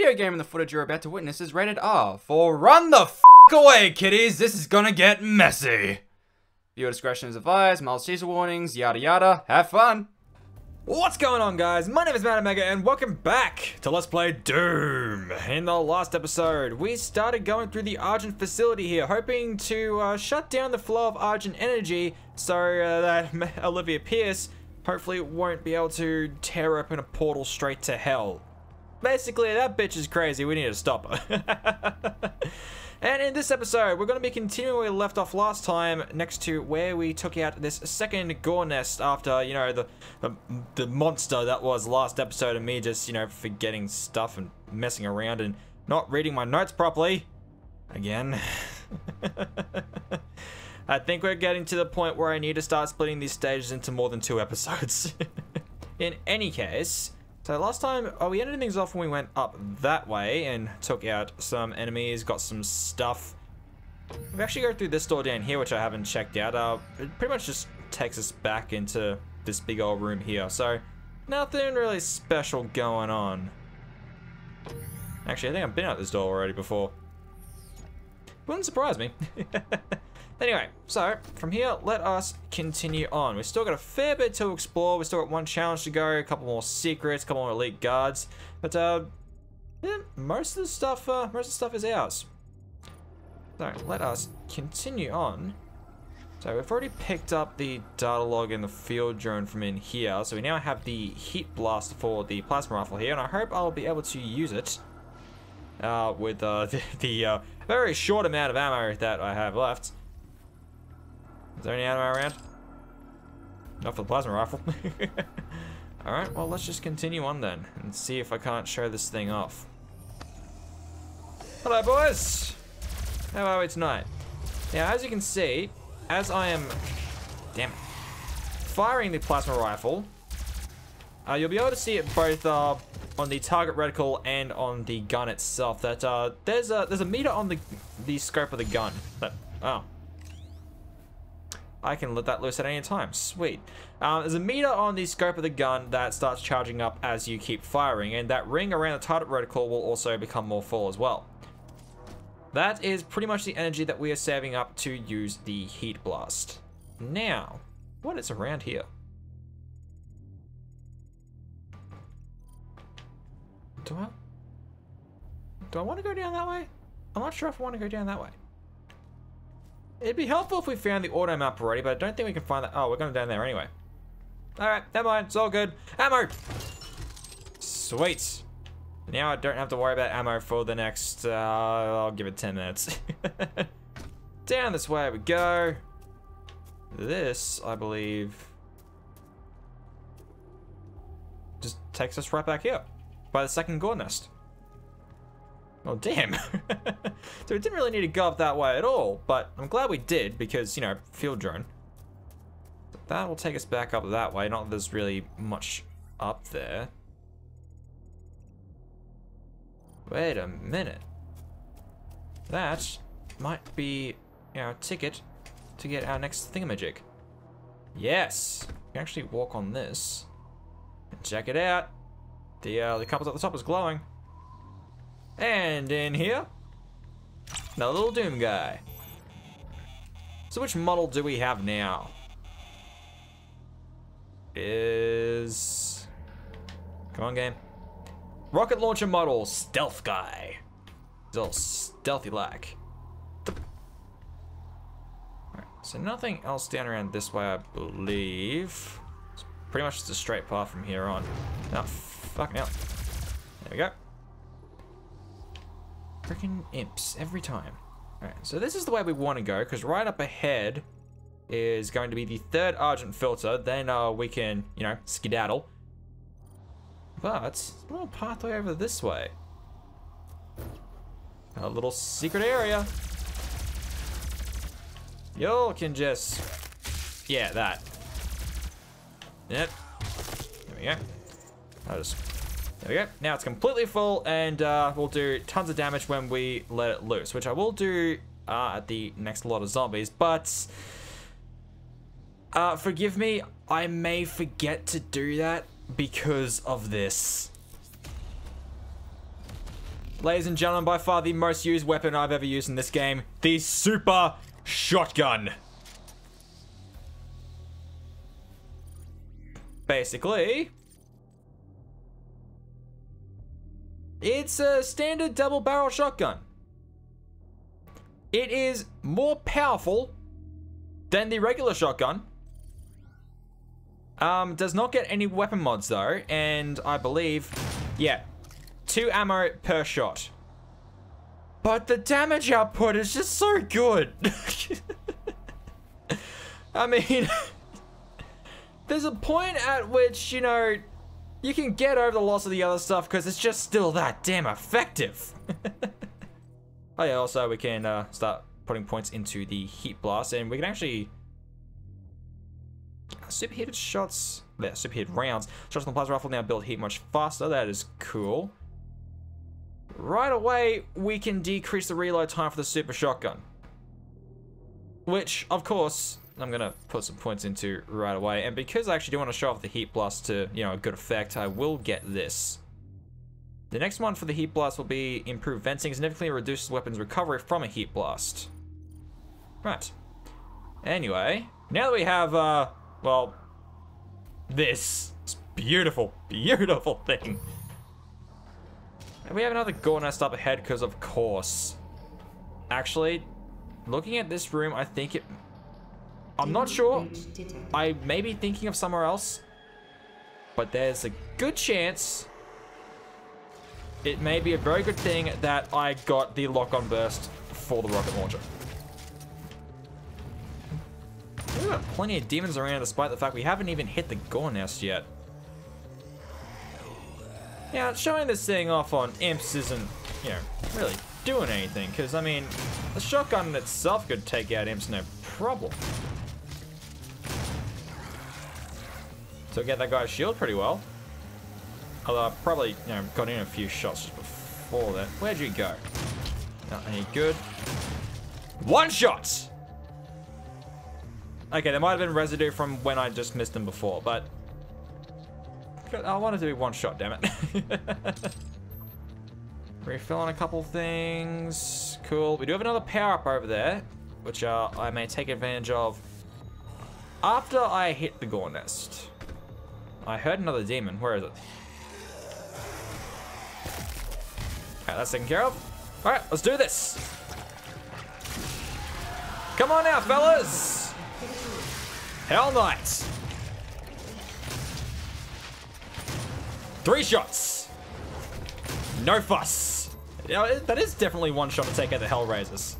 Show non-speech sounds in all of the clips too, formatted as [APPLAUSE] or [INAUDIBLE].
video game and the footage you're about to witness is rated R for run the f away, kiddies. This is gonna get messy. Viewer discretion is advised, mild teaser warnings, yada yada. Have fun. What's going on guys? My name is Matt Omega and welcome back to Let's Play Doom. In the last episode, we started going through the Argent facility here, hoping to uh, shut down the flow of Argent energy so uh, that [LAUGHS] Olivia Pierce hopefully won't be able to tear open a portal straight to hell. Basically, that bitch is crazy. We need to stop her. [LAUGHS] and in this episode, we're going to be continuing where we left off last time, next to where we took out this second gore nest after, you know, the, the, the monster that was last episode of me just, you know, forgetting stuff and messing around and not reading my notes properly. Again. [LAUGHS] I think we're getting to the point where I need to start splitting these stages into more than two episodes. [LAUGHS] in any case, so last time, oh, we ended things off when we went up that way and took out some enemies, got some stuff. We actually go through this door down here, which I haven't checked out. Uh, it pretty much just takes us back into this big old room here. So nothing really special going on. Actually, I think I've been out this door already before. Wouldn't surprise me. [LAUGHS] Anyway, so from here, let us continue on. We've still got a fair bit to explore. We've still got one challenge to go, a couple more secrets, a couple more elite guards. But uh, yeah, most of the stuff, uh, most of the stuff is ours. So let us continue on. So we've already picked up the data log and the field drone from in here. So we now have the heat blast for the plasma rifle here, and I hope I'll be able to use it uh, with uh, [LAUGHS] the, the uh, very short amount of ammo that I have left. Is there any ammo around? Not for the plasma rifle. [LAUGHS] Alright, well let's just continue on then and see if I can't show this thing off. Hello boys! How are we tonight? Now as you can see, as I am, damn it, firing the plasma rifle, uh, you'll be able to see it both uh, on the target reticle and on the gun itself. That uh, there's a there's a meter on the the scope of the gun. That oh, I can let that loose at any time. Sweet. Um, there's a meter on the scope of the gun that starts charging up as you keep firing, and that ring around the target reticle will also become more full as well. That is pretty much the energy that we are saving up to use the heat blast. Now, what is around here? Do I... Do I want to go down that way? I'm not sure if I want to go down that way. It'd be helpful if we found the auto map already, but I don't think we can find that. Oh, we're going down there anyway. Alright, never mind. It's all good. Ammo! Sweet. Now I don't have to worry about ammo for the next, uh, I'll give it 10 minutes. [LAUGHS] Down this way we go. This, I believe, just takes us right back here by the second gore nest. Oh, damn. [LAUGHS] so we didn't really need to go up that way at all, but I'm glad we did because, you know, field drone. That will take us back up that way. Not that there's really much up there. Wait a minute. That might be our ticket to get our next thingamajig. Yes! We can actually walk on this. Check it out. The, uh, the couple at the top is glowing. And in here, another little Doom guy. So which model do we have now? Is... Come on, game. Rocket launcher model, stealth guy. He's all stealthy-like. So nothing else down around this way, I believe. It's pretty much just a straight path from here on. Oh, fucking hell. There we go. Freaking imps, every time. Alright, so this is the way we want to go, because right up ahead is going to be the third Argent filter. Then uh, we can, you know, skedaddle. But, a little pathway over this way. A little secret area. Y'all can just... Yeah, that. Yep. There we go. I'll just there we go. Now it's completely full, and uh, we'll do tons of damage when we let it loose, which I will do uh, at the next lot of zombies, but... Uh, forgive me, I may forget to do that because of this. ladies and gentlemen, by far the most used weapon I've ever used in this game, the Super Shotgun. Basically, it's a standard double barrel shotgun. It is more powerful than the regular shotgun. Um, does not get any weapon mods though, and I believe, yeah, two ammo per shot. But the damage output is just so good. [LAUGHS] I mean, [LAUGHS] there's a point at which, you know, you can get over the loss of the other stuff because it's just still that damn effective. [LAUGHS] oh yeah, also we can uh, start putting points into the heat blast and we can actually superheated shots. Yeah, superheated rounds. Shots on the plasma rifle now build heat much faster. That is cool. Right away we can decrease the reload time for the super shotgun. Which of course I'm gonna put some points into right away. And because I actually do want to show off the heat blast to you know a good effect I will get this. The next one for the heat blast will be improved venting significantly reduces weapons recovery from a heat blast. Right. Anyway now that we have uh well this beautiful beautiful thing. And we have another gore nest up ahead because of course. Actually, looking at this room, I think it... I'm not sure. I may be thinking of somewhere else. But there's a good chance it may be a very good thing that I got the lock-on burst for the rocket launcher. We've got plenty of demons around despite the fact we haven't even hit the gore nest yet. Yeah, showing this thing off on imps isn't, you know, really doing anything, because, I mean, the shotgun itself could take out imps no problem. So get that guy's shield pretty well. Although I probably, you know, got in a few shots just before that. Where'd you go? Not any good. One shot! Okay, there might have been residue from when I just missed him before, but I wanted to be one shot, damn it. [LAUGHS] Refill on a couple things. Cool. We do have another power up over there, which uh, I may take advantage of after I hit the gore nest. I heard another demon. Where is it? Alright, that's taken care of. Alright, let's do this. Come on now, fellas. Hell Knight. Three shots. No fuss. That is definitely one shot to take out the Hellraisers.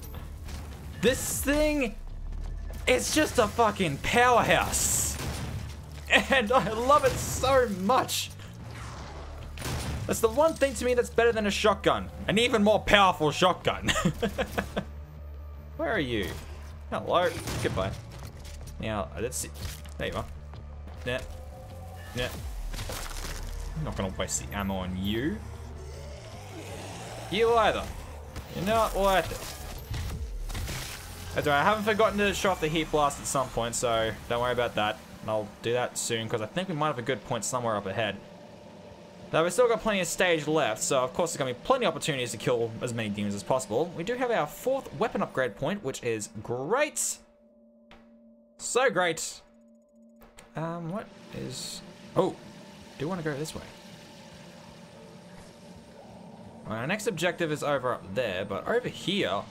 This thing is just a fucking powerhouse. And I love it so much. That's the one thing to me that's better than a shotgun. An even more powerful shotgun. [LAUGHS] Where are you? Hello. Goodbye. Now, let's see. There you are. Yeah. Yeah. I'm not gonna waste the ammo on you. You either. You're not worth it. That's right, I haven't forgotten to off the heat blast at some point, so don't worry about that. I'll do that soon, because I think we might have a good point somewhere up ahead. Now, we've still got plenty of stage left, so of course there's going to be plenty of opportunities to kill as many demons as possible. We do have our fourth weapon upgrade point, which is great. So great. Um, what is... Oh, do want to go this way. our next objective is over up there, but over here...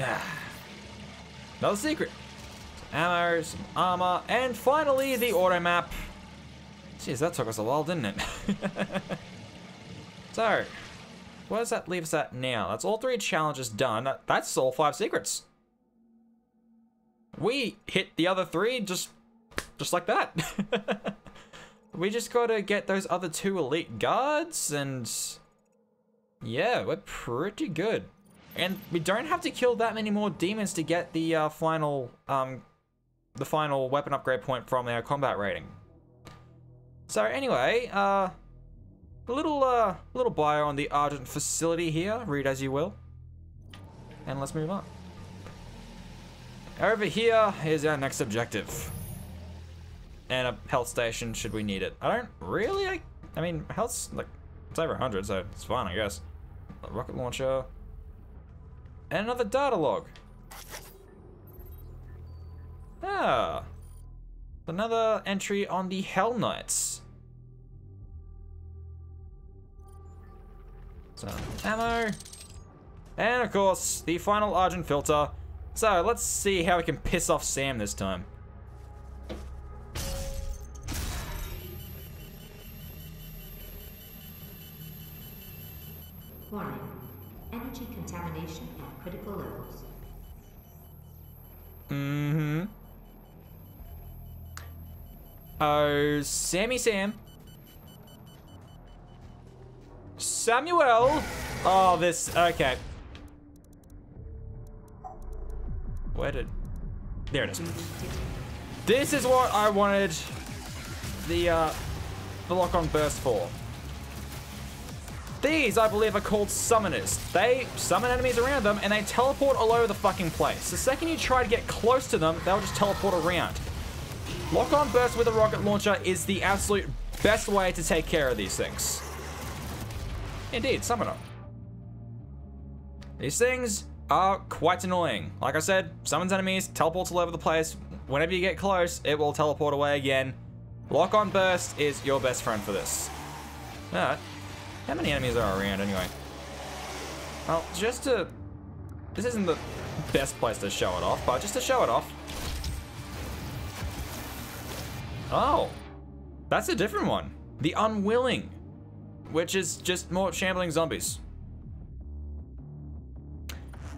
Ah. Another secret. Some ammo, some armor, and finally the auto map. Jeez, that took us a while, didn't it? [LAUGHS] so, where does that leave us at now? That's all three challenges done. That's all five secrets we hit the other three just just like that. [LAUGHS] we just gotta get those other two elite guards and yeah, we're pretty good. And we don't have to kill that many more demons to get the uh, final um, the final weapon upgrade point from our combat rating. So anyway, uh, a little uh, little bio on the Argent facility here. Read as you will, and let's move on. Over here is our next objective. and a health station should we need it. I don't really. I, I mean, health's like it's over 100, so it's fine, I guess. A rocket launcher and another data log. Ah, another entry on the Hell Knights. So ammo, and of course the final Argent filter. So let's see how we can piss off Sam this time. Warning. Energy contamination at critical levels. Mm-hmm. Oh, Sammy Sam. Samuel. Oh, this. Okay. Where did? There it is. This is what I wanted the uh, the lock-on burst for. These, I believe, are called summoners. They summon enemies around them and they teleport all over the fucking place. The second you try to get close to them, they'll just teleport around. Lock on burst with a rocket launcher is the absolute best way to take care of these things. Indeed, summoner. These things are quite annoying. Like I said, summons enemies, teleports all over the place. Whenever you get close, it will teleport away again. Lock on burst is your best friend for this. Alright. How many enemies are around anyway? Well, just to... This isn't the best place to show it off, but just to show it off. Oh. That's a different one. The Unwilling. Which is just more shambling zombies.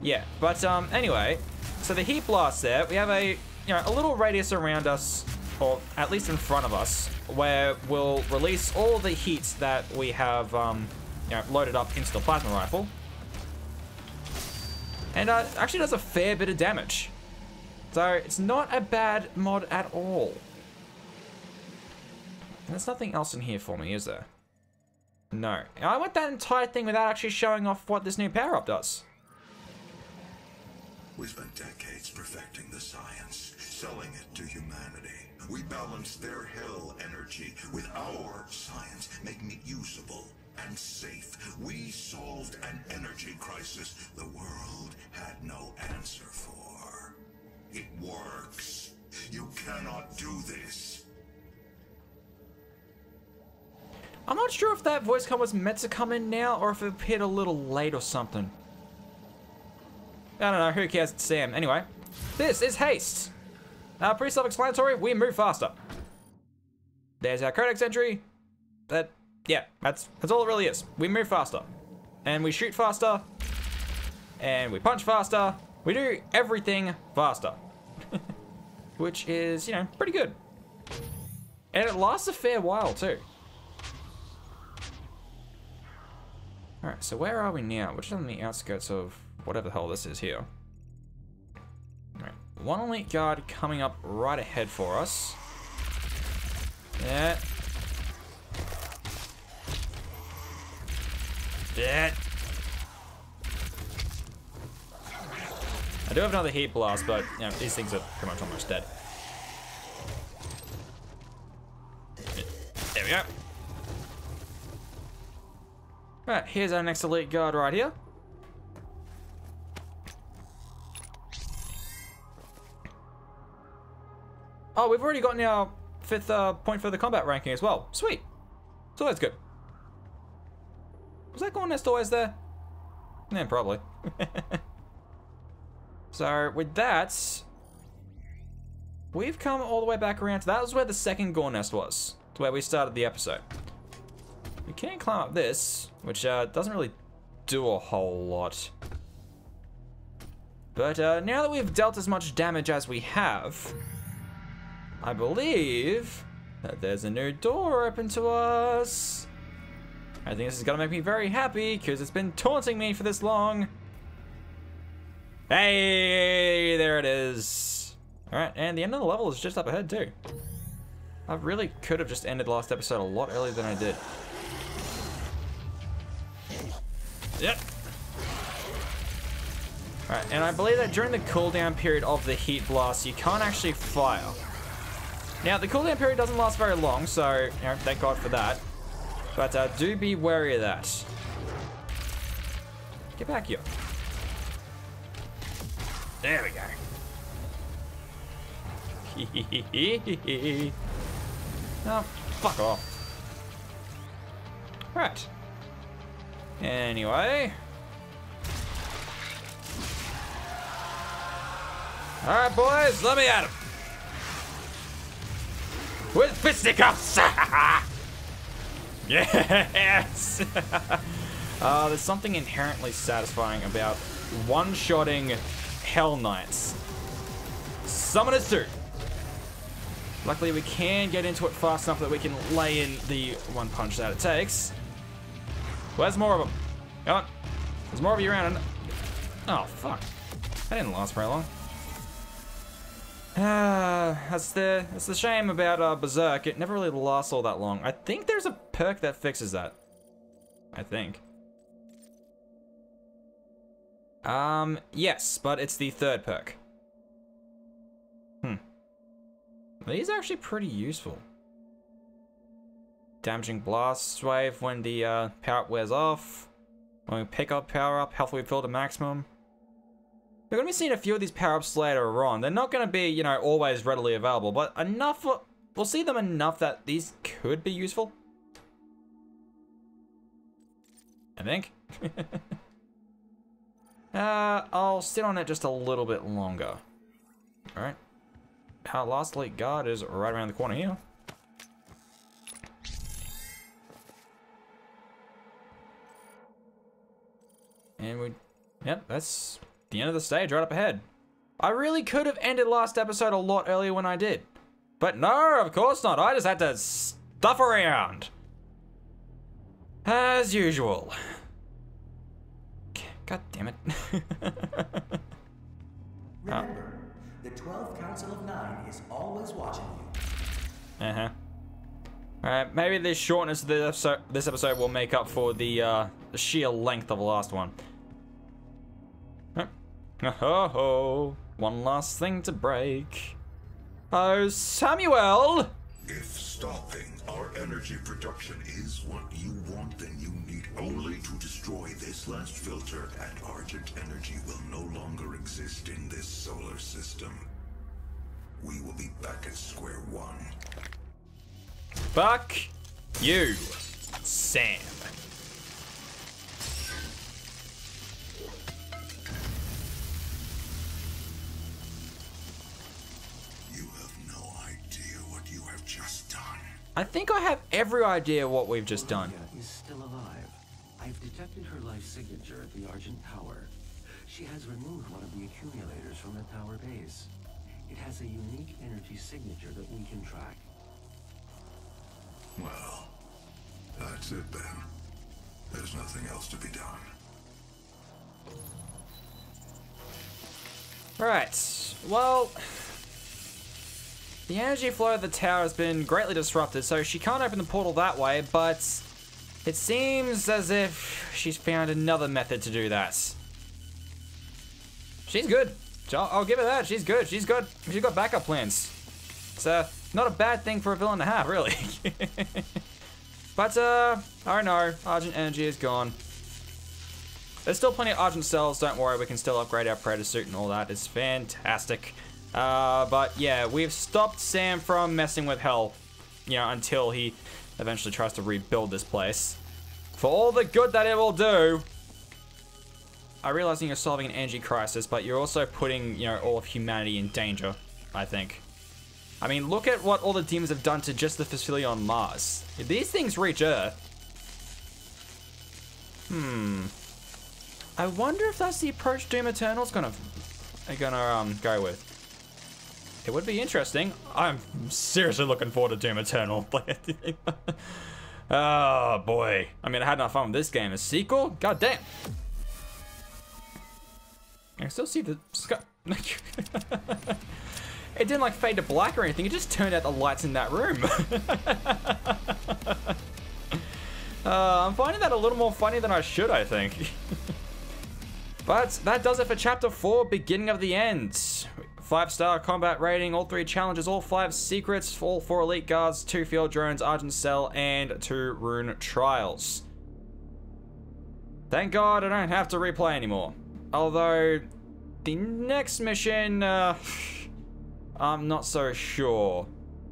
Yeah, but um, anyway. So the heat blast there, we have a, you know, a little radius around us, or at least in front of us, where we'll release all the heat that we have um, you know, loaded up into the plasma rifle. And uh, actually does a fair bit of damage. So it's not a bad mod at all. And there's nothing else in here for me, is there? No. I went that entire thing without actually showing off what this new power-up does. We spent decades perfecting the science, selling it to humanity. We balanced their hell energy with our science, making it usable and safe. We solved an energy crisis the world had no answer for. It works. You cannot do this. I'm not sure if that voice card was meant to come in now or if it appeared a little late or something. I don't know, who cares, it's Sam. Anyway, this is Haste. Uh, pretty self-explanatory, we move faster. There's our codex entry. That, yeah, that's, that's all it really is. We move faster. And we shoot faster. And we punch faster. We do everything faster. [LAUGHS] Which is, you know, pretty good. And it lasts a fair while, too. Alright, so where are we now? We're just on the outskirts of whatever the hell this is here. Alright, one elite guard coming up right ahead for us. Yeah. Yeah. I do have another heat blast, but you know, these things are pretty much almost dead. There we go. Right, here's our next elite guard right here. Oh, we've already gotten our fifth uh, point for the combat ranking as well. Sweet. So that's good. Was that gore nest always there? Yeah, probably. [LAUGHS] so with that, we've come all the way back around to that was where the second gore nest was, to where we started the episode. We can climb up this, which uh, doesn't really do a whole lot. But uh, now that we've dealt as much damage as we have, I believe that there's a new door open to us. I think this is gonna make me very happy because it's been taunting me for this long. Hey, there it is. All right, and the end of the level is just up ahead too. I really could have just ended last episode a lot earlier than I did. Yep. Alright, and I believe that during the cooldown period of the heat blast, you can't actually fire. Now, the cooldown period doesn't last very long, so, you know, thank God for that. But uh, do be wary of that. Get back here. There we go. [LAUGHS] oh, fuck off. Right. Anyway. Alright, boys, let me at him. With fisticuffs! [LAUGHS] yes! [LAUGHS] uh, there's something inherently satisfying about one-shotting Hell Knights. Summoner suit. Luckily, we can get into it fast enough that we can lay in the one punch that it takes. Where's more of them? Come on. There's more of you around. Oh, fuck. That didn't last very long. Ah, that's the that's the shame about uh, Berserk. It never really lasts all that long. I think there's a perk that fixes that. I think. Um, yes, but it's the third perk. Hmm. These are actually pretty useful. Damaging blast wave when the uh, power wears off. When we pick up power up, health we fill to maximum. We're going to be seeing a few of these power-ups later on. They're not going to be, you know, always readily available, but enough, we'll see them enough that these could be useful. I think. [LAUGHS] uh, I'll sit on it just a little bit longer. Alright. Our last elite guard is right around the corner here. And we, yep, that's the end of the stage right up ahead. I really could have ended last episode a lot earlier when I did. But no, of course not. I just had to stuff around. As usual. God damn it. [LAUGHS] Remember, the 12 Council of Nine is always watching you. Uh-huh. Alright, maybe the shortness of this episode, this episode will make up for the, uh, the sheer length of the last one. Oh, ho, one last thing to break. Oh, Samuel! If stopping our energy production is what you want, then you need only to destroy this last filter, and Argent energy will no longer exist in this solar system. We will be back at square one. Fuck you, Sam. I think I have every idea what we've just done. Olivia is still alive. I've detected her life signature at the Argent Tower. She has removed one of the accumulators from the tower base. It has a unique energy signature that we can track. Well, that's it then. There's nothing else to be done. Right. Well, the energy flow of the tower has been greatly disrupted, so she can't open the portal that way, but it seems as if she's found another method to do that. She's good. I'll, give her that. She's good. She's got she's got backup plans. It's uh, not a bad thing for a villain to have, really. [LAUGHS] but uh, I don't know. Argent energy is gone. There's still plenty of Argent cells, don't worry, we can still upgrade our Praetor suit and all that. It's fantastic. Uh, but yeah, we've stopped Sam from messing with Hell, you know, until he eventually tries to rebuild this place. For all the good that it will do, I realize you're solving an energy crisis, but you're also putting, you know, all of humanity in danger, I think. I mean, look at what all the demons have done to just the facility on Mars. If these things reach Earth... Hmm... I wonder if that's the approach Doom Eternal's gonna gonna um go with. It would be interesting. I'm seriously looking forward to Doom Eternal. [LAUGHS] oh boy. I mean I had enough fun with this game. A sequel? God damn. I still see the sky. [LAUGHS] it didn't like fade to black or anything, it just turned out the lights in that room. [LAUGHS] uh, I'm finding that a little more funny than I should, I think. But that does it for chapter 4, beginning of the end. Five star combat rating, all three challenges, all five secrets, all four elite guards, two field drones, Argent Cell, and two rune trials. Thank God I don't have to replay anymore. Although, the next mission, uh, [LAUGHS] I'm not so sure.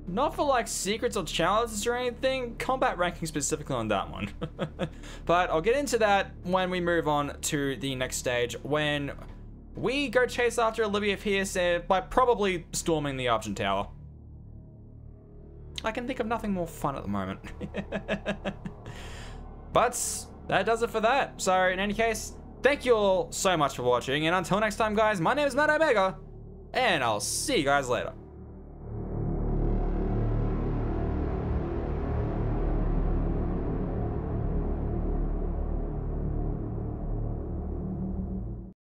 Not for like secrets or challenges or anything, combat ranking specifically on that one. [LAUGHS] but I'll get into that when we move on to the next stage, when we go chase after Olivia Pierce uh, by probably storming the Argent Tower. I can think of nothing more fun at the moment. [LAUGHS] but that does it for that. So in any case, thank you all so much for watching, and until next time guys, my name is Matt Omega, and I'll see you guys later.